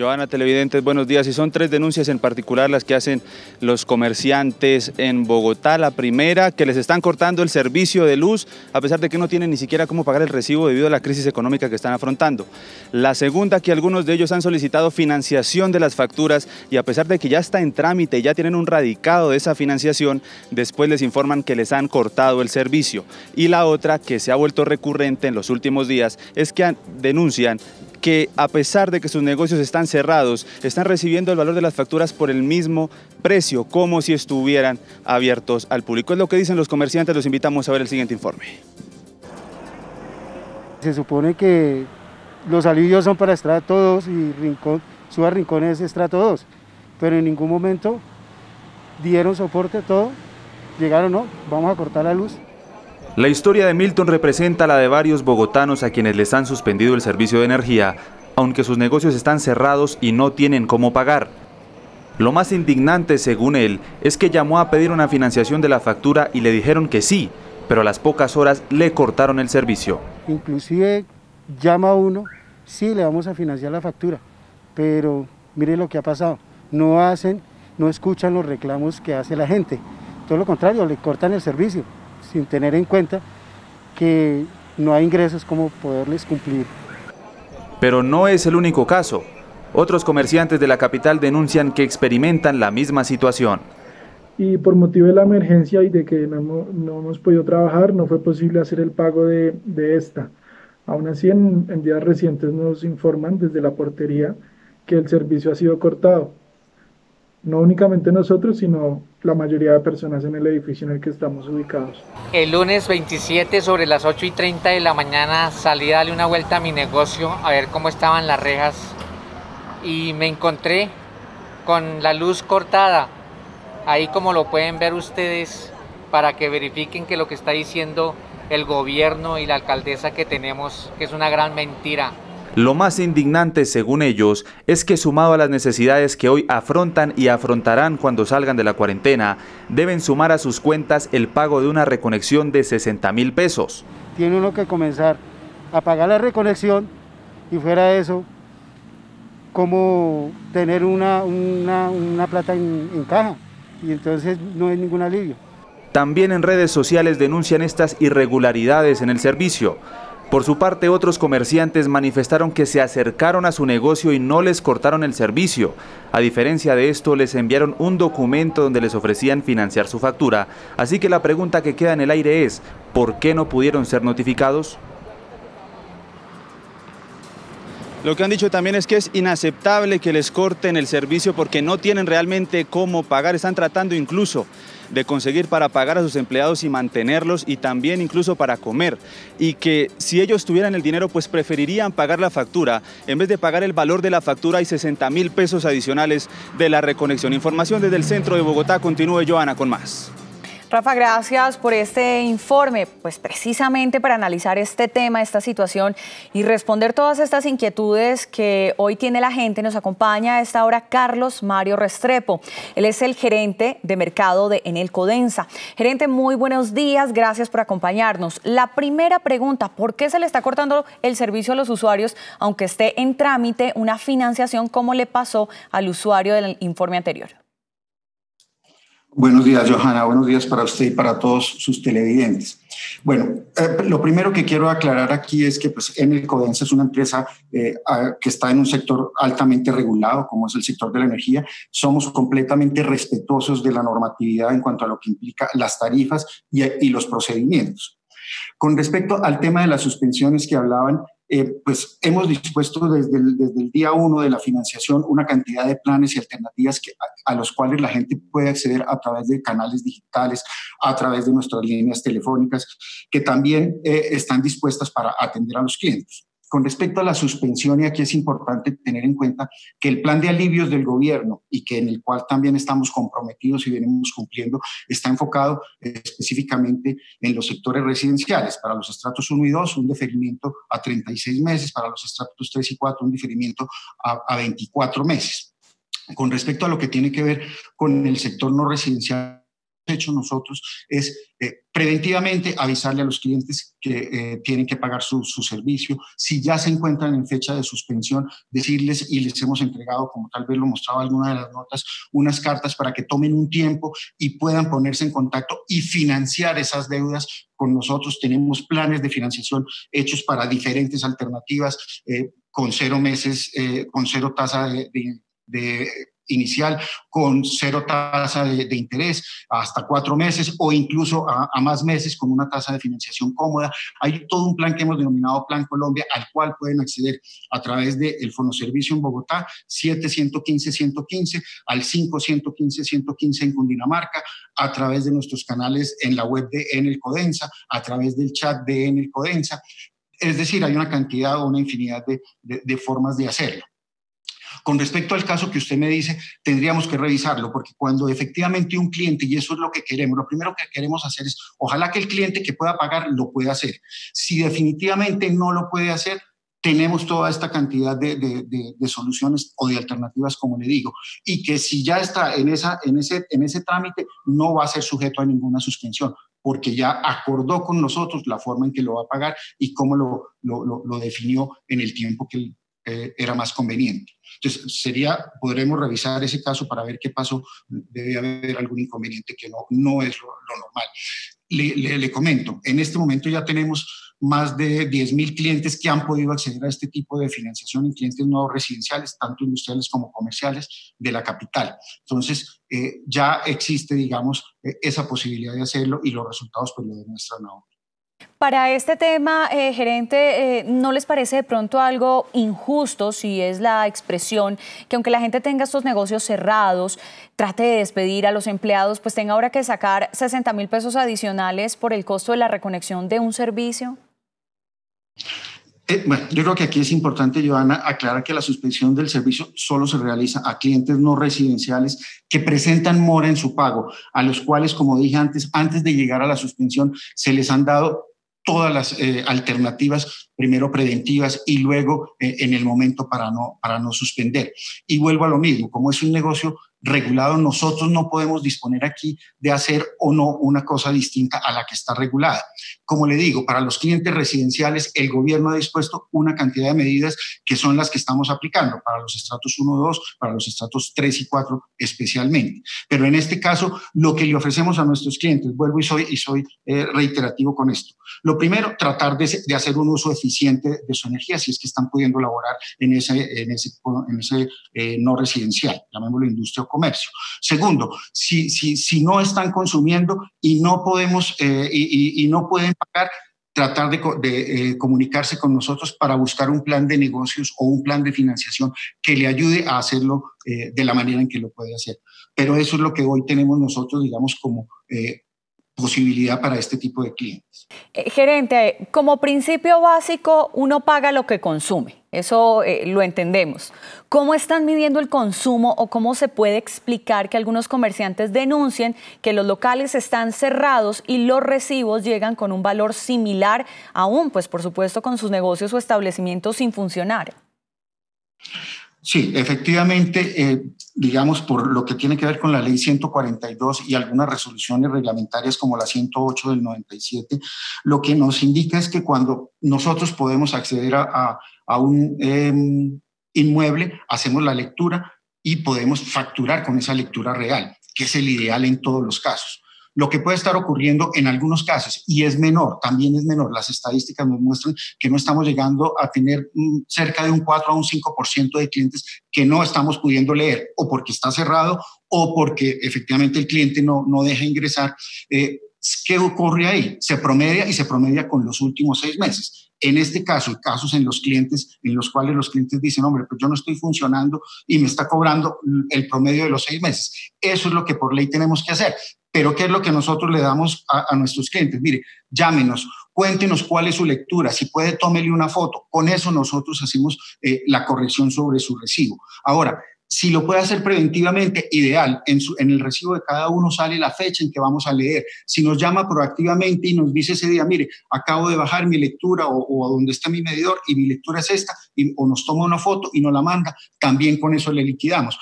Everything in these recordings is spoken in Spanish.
Joana Televidentes, buenos días. Y son tres denuncias en particular las que hacen los comerciantes en Bogotá. La primera, que les están cortando el servicio de luz, a pesar de que no tienen ni siquiera cómo pagar el recibo debido a la crisis económica que están afrontando. La segunda, que algunos de ellos han solicitado financiación de las facturas y a pesar de que ya está en trámite y ya tienen un radicado de esa financiación, después les informan que les han cortado el servicio. Y la otra, que se ha vuelto recurrente en los últimos días, es que denuncian que a pesar de que sus negocios están cerrados, están recibiendo el valor de las facturas por el mismo precio, como si estuvieran abiertos al público. Es lo que dicen los comerciantes, los invitamos a ver el siguiente informe. Se supone que los alivios son para estrato todos y rincón, suba rincones estrato todos, pero en ningún momento dieron soporte a todo, llegaron, no, vamos a cortar la luz, la historia de Milton representa la de varios bogotanos a quienes les han suspendido el servicio de energía, aunque sus negocios están cerrados y no tienen cómo pagar. Lo más indignante, según él, es que llamó a pedir una financiación de la factura y le dijeron que sí, pero a las pocas horas le cortaron el servicio. Inclusive llama uno, sí, le vamos a financiar la factura, pero mire lo que ha pasado, no hacen, no escuchan los reclamos que hace la gente, todo lo contrario, le cortan el servicio sin tener en cuenta que no hay ingresos como poderles cumplir. Pero no es el único caso. Otros comerciantes de la capital denuncian que experimentan la misma situación. Y por motivo de la emergencia y de que no hemos, podido trabajar, no fue posible hacer el pago de, esta. Aún así, en días recientes nos informan desde la portería que el servicio ha sido cortado no únicamente nosotros, sino la mayoría de personas en el edificio en el que estamos ubicados. El lunes 27 sobre las 8 y 30 de la mañana salí a darle una vuelta a mi negocio a ver cómo estaban las rejas y me encontré con la luz cortada. Ahí como lo pueden ver ustedes para que verifiquen que lo que está diciendo el gobierno y la alcaldesa que tenemos, que es una gran mentira. Lo más indignante, según ellos, es que sumado a las necesidades que hoy afrontan y afrontarán cuando salgan de la cuarentena, deben sumar a sus cuentas el pago de una reconexión de 60 mil pesos. Tiene uno que comenzar a pagar la reconexión y fuera de eso, como tener una, una, plata en, en caja y entonces no hay ningún alivio. También en redes sociales denuncian estas irregularidades en el servicio. Por su parte, otros comerciantes manifestaron que se acercaron a su negocio y no les cortaron el servicio. A diferencia de esto, les enviaron un documento donde les ofrecían financiar su factura. Así que la pregunta que queda en el aire es, ¿por qué no pudieron ser notificados? Lo que han dicho también es que es inaceptable que les corten el servicio porque no tienen realmente cómo pagar. Están tratando incluso de conseguir para pagar a sus empleados y mantenerlos y también incluso para comer. Y que si ellos tuvieran el dinero, pues preferirían pagar la factura. En vez de pagar el valor de la factura y 60 mil pesos adicionales de la reconexión. Información desde el centro de Bogotá. Continúe Joana con más. Rafa, gracias por este informe, pues precisamente para analizar este tema, esta situación y responder todas estas inquietudes que hoy tiene la gente. Nos acompaña a esta hora Carlos Mario Restrepo. Él es el gerente de mercado de Enel Codensa. Gerente, muy buenos días, gracias por acompañarnos. La primera pregunta, ¿por qué se le está cortando el servicio a los usuarios aunque esté en trámite una financiación como le pasó al usuario del informe anterior? Buenos días, Johanna. Buenos días para usted y para todos sus televidentes. Bueno, eh, lo primero que quiero aclarar aquí es que pues, Enel Codensa es una empresa eh, que está en un sector altamente regulado, como es el sector de la energía. Somos completamente respetuosos de la normatividad en cuanto a lo que implica las tarifas y, y los procedimientos. Con respecto al tema de las suspensiones que hablaban, eh, pues hemos dispuesto desde el, día uno de la financiación una cantidad de planes y alternativas a, los cuales la gente puede acceder a través de canales digitales, a través de nuestras líneas telefónicas, que también eh, están dispuestas para atender a los clientes. Con respecto a la suspensión, y aquí es importante tener en cuenta que el plan de alivios del gobierno y que en el cual también estamos comprometidos y venimos cumpliendo, está enfocado específicamente en los sectores residenciales. Para los estratos 1 y 2, un diferimiento a 36 meses, para los estratos 3 y 4, un diferimiento a, a 24 meses. Con respecto a lo que tiene que ver con el sector no residencial, hecho nosotros es eh, preventivamente avisarle a los clientes que eh, tienen que pagar su, su, servicio. Si ya se encuentran en fecha de suspensión, decirles y les hemos entregado, como tal vez lo mostraba alguna de las notas, unas cartas para que tomen un tiempo y puedan ponerse en contacto y financiar esas deudas con nosotros. Tenemos planes de financiación hechos para diferentes alternativas. Eh, con cero meses, con cero tasa de, de inicial con cero tasa de, interés hasta cuatro meses o incluso a, más meses con una tasa de financiación cómoda. Hay todo un plan que hemos denominado Plan Colombia al cual pueden acceder a través del Fono Servicio en Bogotá, 715-115, al 5-115-115 en Cundinamarca, a través de nuestros canales en la web de Enel Codensa, a través del chat de Enel Codensa. Es decir, hay una cantidad o una infinidad de, de formas de hacerlo. Con respecto al caso que usted me dice, tendríamos que revisarlo, porque cuando efectivamente un cliente, y eso es lo que queremos, lo primero que queremos hacer es, ojalá que el cliente que pueda pagar lo pueda hacer. Si definitivamente no lo puede hacer, tenemos toda esta cantidad de, soluciones o de alternativas, como le digo, y que si ya está en, ese, trámite, no va a ser sujeto a ninguna suspensión, porque ya acordó con nosotros la forma en que lo va a pagar y cómo lo, lo, lo definió en el tiempo que, eh, era más conveniente. Entonces, sería, podremos revisar ese caso para ver qué pasó. Debe haber algún inconveniente que no, no es lo, normal. Le, le, comento, en este momento ya tenemos más de 10.000 clientes que han podido acceder a este tipo de financiación en clientes no residenciales, tanto industriales como comerciales de la capital. Entonces, eh, ya existe, digamos, eh, esa posibilidad de hacerlo y los resultados pues lo demuestran ahora. Para este tema, eh, gerente, eh, ¿no les parece de pronto algo injusto, si es la expresión, que aunque la gente tenga estos negocios cerrados, trate de despedir a los empleados, pues tenga ahora que sacar 60 mil pesos adicionales por el costo de la reconexión de un servicio? Eh, bueno, yo creo que aquí es importante, Joana, aclarar que la suspensión del servicio solo se realiza a clientes no residenciales que presentan mora en su pago, a los cuales, como dije antes, antes de llegar a la suspensión, se les han dado todas las eh, alternativas, primero preventivas y luego eh, en el momento para no, para no suspender. Y vuelvo a lo mismo, como es un negocio regulado, nosotros no podemos disponer aquí de hacer o no una cosa distinta a la que está regulada. Como le digo, para los clientes residenciales, el gobierno ha dispuesto una cantidad de medidas que son las que estamos aplicando para los estratos 1, 2, para los estratos 3 y 4 especialmente. Pero en este caso, lo que le ofrecemos a nuestros clientes, vuelvo y soy, y soy eh, reiterativo con esto. Lo primero, tratar de, hacer un uso eficiente de su energía, si es que están pudiendo laborar en ese, en ese, en ese eh, no residencial, llamémoslo industria comercio. Segundo, si, si, si no están consumiendo y no podemos eh, y, no pueden pagar, tratar de, eh, comunicarse con nosotros para buscar un plan de negocios o un plan de financiación que le ayude a hacerlo eh, de la manera en que lo puede hacer. Pero eso es lo que hoy tenemos nosotros, digamos, como posibilidad para este tipo de clientes. Eh, gerente, como principio básico, uno paga lo que consume. Eso eh, lo entendemos. ¿Cómo están midiendo el consumo o cómo se puede explicar que algunos comerciantes denuncien que los locales están cerrados y los recibos llegan con un valor similar, aún, pues por supuesto, con sus negocios o establecimientos sin funcionar? Sí, efectivamente, eh, digamos, por lo que tiene que ver con la ley 142 y algunas resoluciones reglamentarias como la 108 del 97, lo que nos indica es que cuando nosotros podemos acceder a, un em, inmueble, hacemos la lectura y podemos facturar con esa lectura real, que es el ideal en todos los casos. Lo que puede estar ocurriendo en algunos casos, y es menor, también es menor, las estadísticas nos muestran que no estamos llegando a tener mm, cerca de un 4 a un 5% de clientes que no estamos pudiendo leer, o porque está cerrado, o porque efectivamente el cliente no, no deja ingresar. Eh, ¿Qué ocurre ahí? Se promedia y se promedia con los últimos seis meses. En este caso, casos en los clientes, en los cuales los clientes dicen, hombre, pues yo no estoy funcionando y me está cobrando el promedio de los seis meses. Eso es lo que por ley tenemos que hacer. Pero ¿qué es lo que nosotros le damos a, nuestros clientes? Mire, llámenos, cuéntenos cuál es su lectura, si puede, tómele una foto. Con eso nosotros hacemos eh, la corrección sobre su recibo. Ahora, si lo puede hacer preventivamente, ideal. En, en, el recibo de cada uno sale la fecha en que vamos a leer. Si nos llama proactivamente y nos dice ese día, mire, acabo de bajar mi lectura o, o a donde está mi medidor y mi lectura es esta, y, o nos toma una foto y nos la manda, también con eso le liquidamos.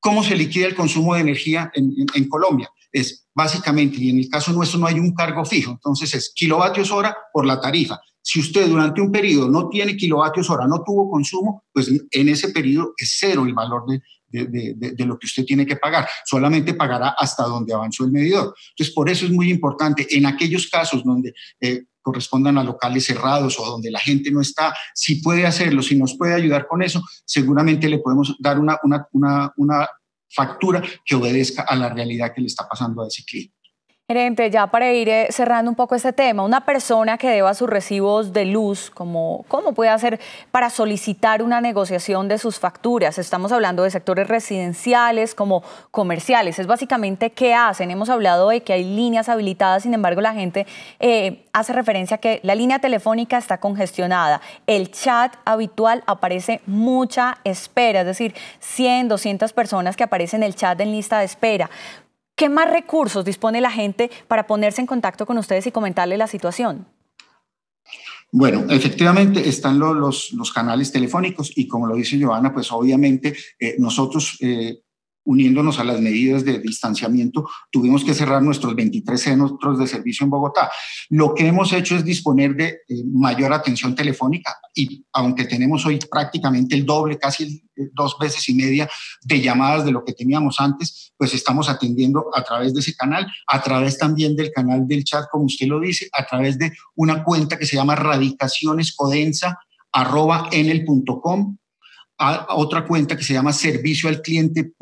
¿Cómo se liquida el consumo de energía en, en, en Colombia? Es básicamente, y en el caso nuestro no hay un cargo fijo, entonces es kilovatios hora por la tarifa. Si usted durante un periodo no tiene kilovatios hora, no tuvo consumo, pues en ese periodo es cero el valor de, de, lo que usted tiene que pagar. Solamente pagará hasta donde avanzó el medidor. Entonces, por eso es muy importante en aquellos casos donde eh, correspondan a locales cerrados o donde la gente no está, si puede hacerlo, si nos puede ayudar con eso, seguramente le podemos dar una, una, una, una factura que obedezca a la realidad que le está pasando a ese cliente. Gerente, ya para ir eh, cerrando un poco este tema, una persona que deba sus recibos de luz, ¿cómo, ¿cómo puede hacer para solicitar una negociación de sus facturas? Estamos hablando de sectores residenciales como comerciales. Es básicamente qué hacen. Hemos hablado de que hay líneas habilitadas, sin embargo la gente eh, hace referencia a que la línea telefónica está congestionada. El chat habitual aparece mucha espera, es decir, 100, 200 personas que aparecen en el chat en lista de espera. ¿Qué más recursos dispone la gente para ponerse en contacto con ustedes y comentarle la situación? Bueno, efectivamente están los, canales telefónicos y como lo dice Joana, pues obviamente eh, nosotros eh, uniéndonos a las medidas de distanciamiento, tuvimos que cerrar nuestros 23 centros de servicio en Bogotá. Lo que hemos hecho es disponer de eh, mayor atención telefónica y aunque tenemos hoy prácticamente el doble, casi eh, dos veces y media de llamadas de lo que teníamos antes, pues estamos atendiendo a través de ese canal, a través también del canal del chat, como usted lo dice, a través de una cuenta que se llama radicacionescodensa arroba en el punto com a otra cuenta que se llama servicio al cliente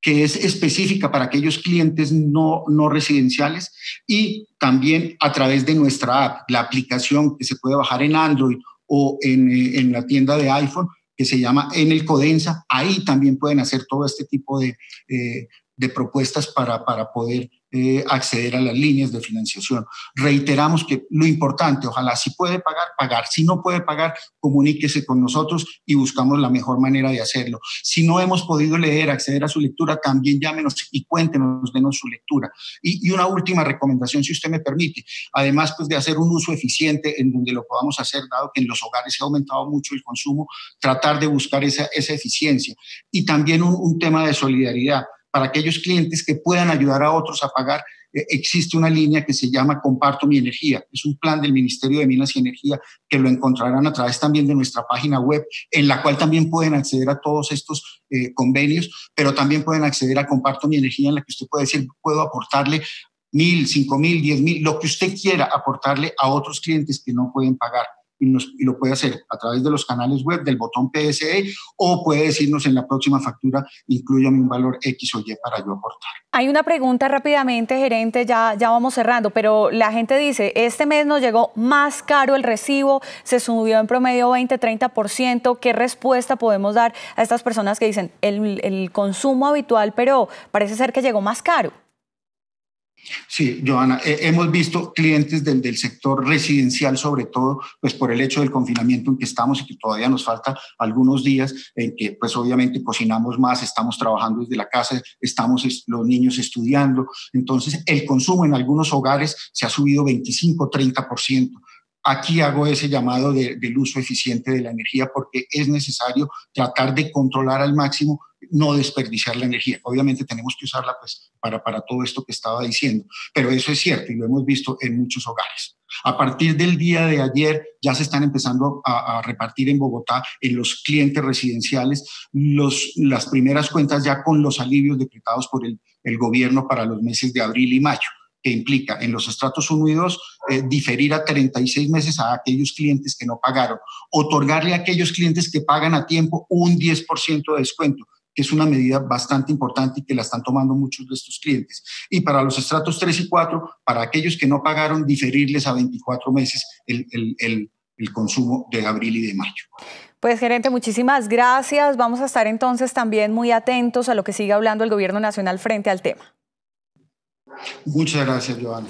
que es específica para aquellos clientes no, no residenciales y también a través de nuestra app, la aplicación que se puede bajar en Android o en, eh, en la tienda de iPhone que se llama En el Codensa. Ahí también pueden hacer todo este tipo de, eh, de propuestas para, para poder eh, acceder a las líneas de financiación. Reiteramos que lo importante, ojalá si puede pagar, pagar. Si no puede pagar, comuníquese con nosotros y buscamos la mejor manera de hacerlo. Si no hemos podido leer, acceder a su lectura, también llámenos y cuéntenos, denos su lectura. Y, una última recomendación, si usted me permite, además pues, de hacer un uso eficiente en donde lo podamos hacer, dado que en los hogares se ha aumentado mucho el consumo, tratar de buscar esa, esa eficiencia. Y también un, un tema de solidaridad para aquellos clientes que puedan ayudar a otros a pagar, eh, existe una línea que se llama Comparto mi energía. Es un plan del Ministerio de Minas y Energía que lo encontrarán a través también de nuestra página web, en la cual también pueden acceder a todos estos eh, convenios, pero también pueden acceder a Comparto mi energía, en la que usted puede decir, puedo aportarle mil, cinco mil, diez mil, lo que usted quiera aportarle a otros clientes que no pueden pagar y, lo puede hacer a través de los canales web del botón PSE o puede decirnos en la próxima factura, incluyame un valor X o Y para yo aportar. Hay una pregunta rápidamente, gerente, ya, ya vamos cerrando, pero la gente dice, este mes nos llegó más caro el recibo, se subió en promedio 20, 30%, ¿qué respuesta podemos dar a estas personas que dicen el, el consumo habitual, pero parece ser que llegó más caro? Sí, Joana, hemos visto clientes del, del, sector residencial, sobre todo, pues por el hecho del confinamiento en que estamos y que todavía nos falta algunos días, en que pues obviamente cocinamos más, estamos trabajando desde la casa, estamos los niños estudiando, entonces el consumo en algunos hogares se ha subido 25, 30%. Aquí hago ese llamado del uso eficiente de la energía porque es necesario tratar de controlar al máximo, no desperdiciar la energía. Obviamente tenemos que usarla pues, para, para todo esto que estaba diciendo, pero eso es cierto y lo hemos visto en muchos hogares. A partir del día de ayer ya se están empezando a, repartir en Bogotá, en los clientes residenciales, los, las primeras cuentas ya con los alivios decretados por el, el gobierno para los meses de abril y mayo que implica en los estratos 1 y 2 eh, diferir a 36 meses a aquellos clientes que no pagaron, otorgarle a aquellos clientes que pagan a tiempo un 10% de descuento que es una medida bastante importante y que la están tomando muchos de estos clientes. Y para los estratos 3 y 4, para aquellos que no pagaron, diferirles a 24 meses el, el, el consumo de abril y de mayo. Pues gerente, muchísimas gracias. Vamos a estar entonces también muy atentos a lo que sigue hablando el Gobierno Nacional frente al tema. Muchas gracias, Joana.